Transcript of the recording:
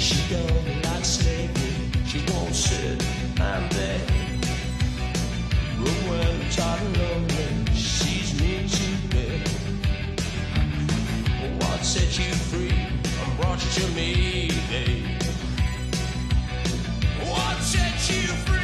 She don't like sleeping, she won't sit and. But when I'm tired and lonely. What set you free brought to me, babe? What set you free?